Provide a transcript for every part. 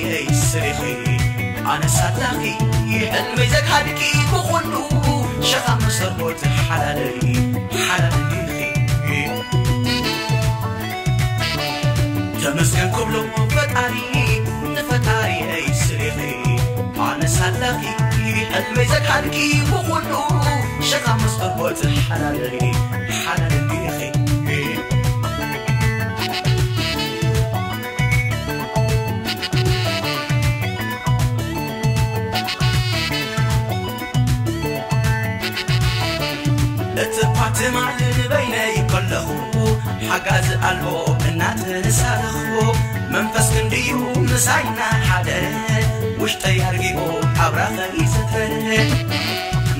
ፈጣሪ ስሪኺ ኣነ ሳላኺ ሕልመይ ዘካድቂ ብኹሉ ሸኻ መሰርቦት ሓላለይ ሓላለይኺ ተመስገን ክብሎ ፈጣሪ ንፈጣሪ ስሪኺ ኣነ ሳላኺ ሕልመይ ዘካድቂ ብኹሉ ሸኻ መሰርቦት ሓላለይ ሓላለይኺ ኳትማል በይነይ ከለኹ ሓጋዝ ኣልቦ እናተሳለኹ መንፈስ ክንድዩ ምሳይና ሓደ ውሽጠይ ኣርጊቑ ኣብራኸይ ዘተረ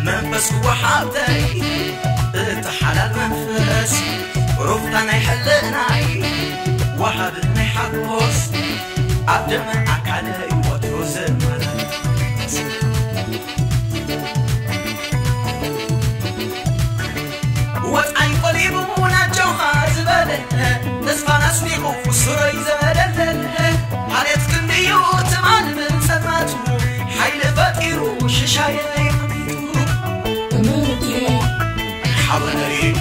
መንፈስ ክወሓብተይ እቲ ሓላል መንፈስ ሩፍታ ናይ ሕልእናይ ወሃብ ናይ ሓጎስ ኣብ ደመ وطعن قريب من الجوهر زبدن نصف نصفيق وسر يزبدن عليت كندي وتمان من سماته حيل فقير وششاية يقبيته تمرتي حضنري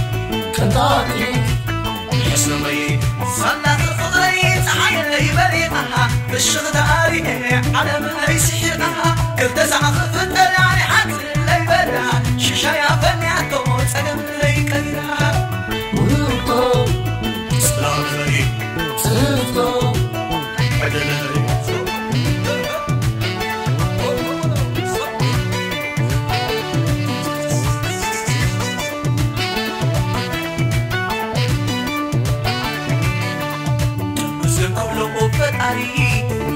كنطاقي يسلمي صلاة الخضري تعاين يبريقها بالشغل داري على ما يسحرها كنت زعف فتا ፈጣሪ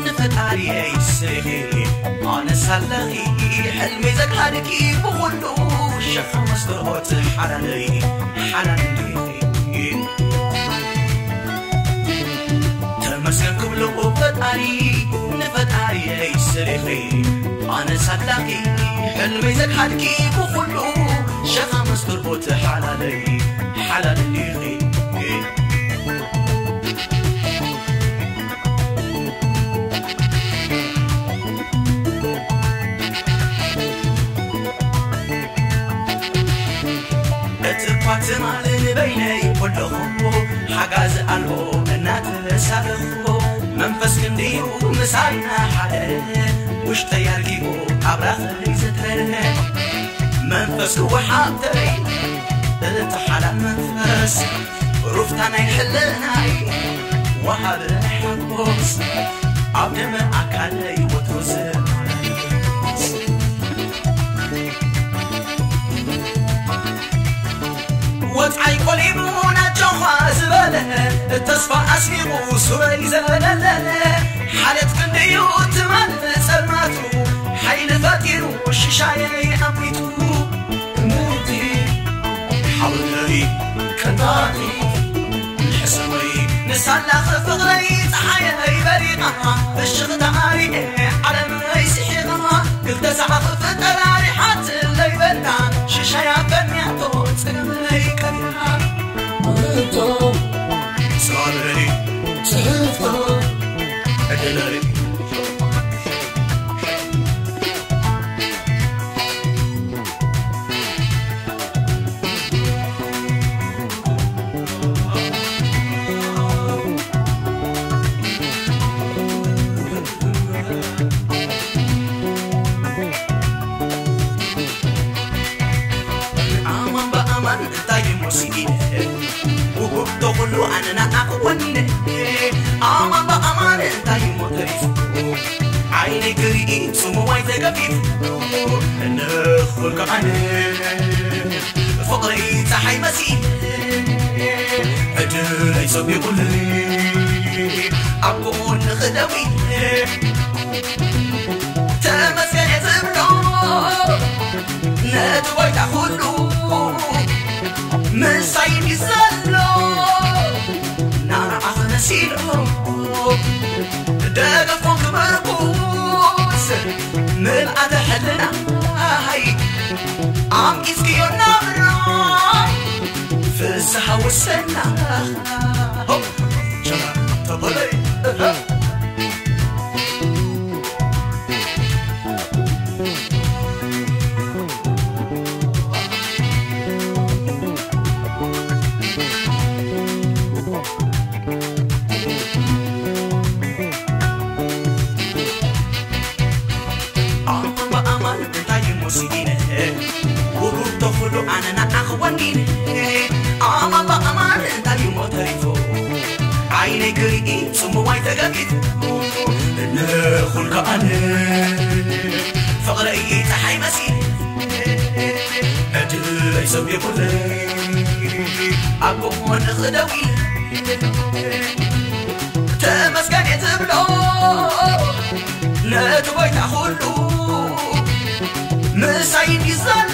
ንፈጣሪ ይስኺ ኣነ ሳለኺ ሕልሚ ዘካድቂ ብኹሉ ሸኻ መስገሮት ሓላለይ ሓላለይ ተመስገን ክብሎ ፈጣሪ ንፈጣሪ ይስኺ ኣነ ሳላኺ ሕልሚ ዘካድቂ ብኹሉ ሸኻ መስገሮት ሓላለይ ሓላለይ እቲ ኳትማል በይነይ ኩለኹ ሓጋዝ ኣልቦ እናተሳለኹ መንፈስ ክንድዩ ምሳይና ሓደ ውሽጠይ ኣርጊቑ ኣብራኸይ ዘትረ መንፈስ ክወሓብተይ እቲ ሓላል መንፈስ ሩፍታ ናይ ሕልእናይ ወሃብ ናይ ሓጎስ ኣብ ደመ ኣካለይ ወትሮ ተስፋ ኣስኒቑ ሱረይ ዘለለ ሓለት ክንድዩ ትማል ጸልማቱ ሓይሊ ፈጢሩ ሽሻየይ ኣሚቱ እምንቲ ሓውለይ ቅንጣቲ ሕሰበይ ንሳላኽ ፍቕረይ ፀሓየይ በሪቓ ፍሽኽ ተኣሪአ ዓለመይ ስሒቓ ክልተ ሰዓ نبكي نخرج عنه فقري تحي مسيح أجر يسوي كل أكون تمسك أنا هاي. عم يسقيونا بالروح في السحة والسنة. موي تقميت نخلق أنا. فقر أي تحي مسيح أجل يسمي كل أقوم من خدوي. تمسكن يتبلو. لا تبيت أخلو. مسعين يزال.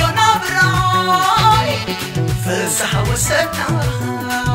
عيون براي فسحة وستار